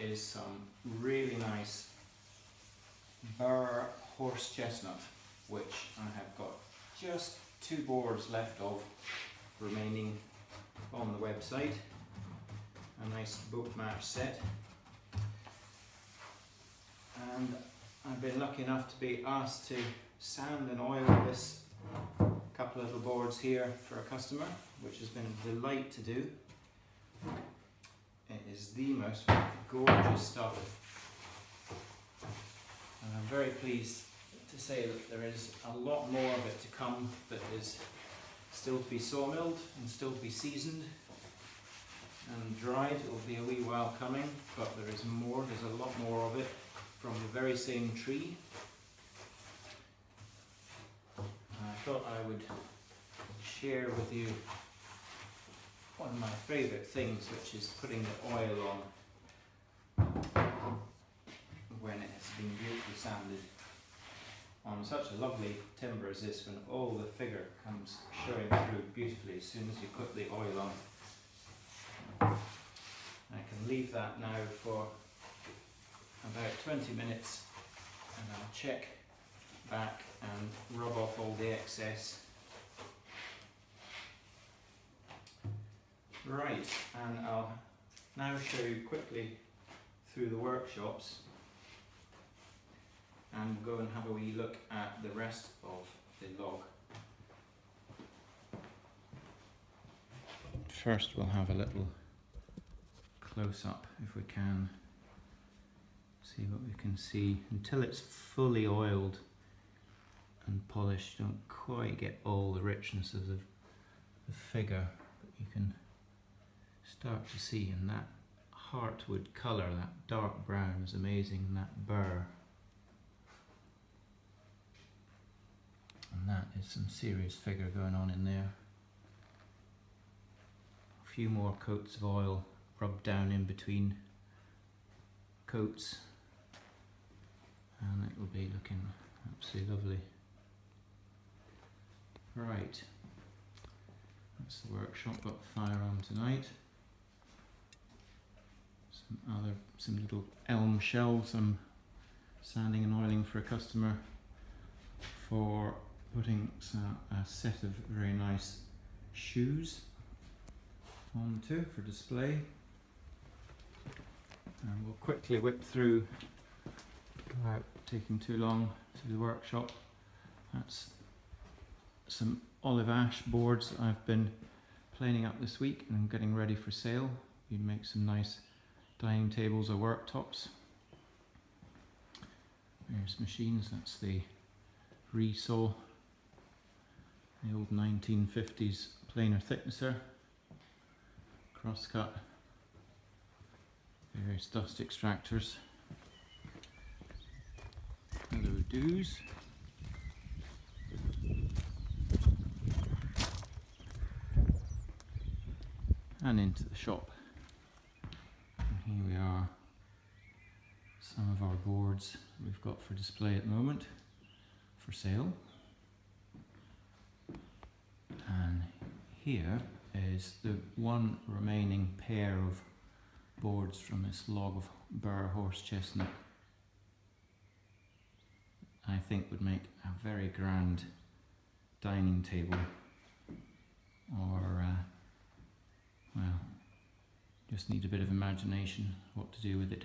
is some really nice Burr horse chestnut, which I have got just two boards left of remaining on the website. A nice book match set. And I've been lucky enough to be asked to sand and oil this couple of little boards here for a customer, which has been a delight to do. It is the most gorgeous stuff. And I'm very pleased to say that there is a lot more of it to come that is still to be sawmilled and still to be seasoned and dried. It will be a wee while coming, but there is more, there's a lot more of it from the very same tree. I thought I would share with you one of my favourite things, which is putting the oil on when it has been beautifully sanded on such a lovely timber as this when all the figure comes showing through beautifully as soon as you put the oil on. I can leave that now for about 20 minutes and I'll check back and rub off all the excess. Right, and I'll now show you quickly through the workshops and go and have a wee look at the rest of the log. First we'll have a little close up if we can see what we can see until it's fully oiled and polished you don't quite get all the richness of the, the figure but you can start to see in that heartwood colour that dark brown is amazing and that burr. And that is some serious figure going on in there. A few more coats of oil rubbed down in between coats. And it will be looking absolutely lovely. Right. That's the workshop got fire on tonight some other some little elm shelves I'm sanding and oiling for a customer for putting a set of very nice shoes onto for display. And we'll quickly whip through without taking too long to the workshop. That's some olive ash boards I've been planing up this week and getting ready for sale. You make some nice dining tables or worktops. There's machines that's the resaw the old 1950s planer thicknesser, crosscut, various dust extractors, hello doos, and into the shop. And here we are, some of our boards we've got for display at the moment, for sale. And here is the one remaining pair of boards from this log of Burr horse chestnut. I think would make a very grand dining table or uh, well just need a bit of imagination what to do with it.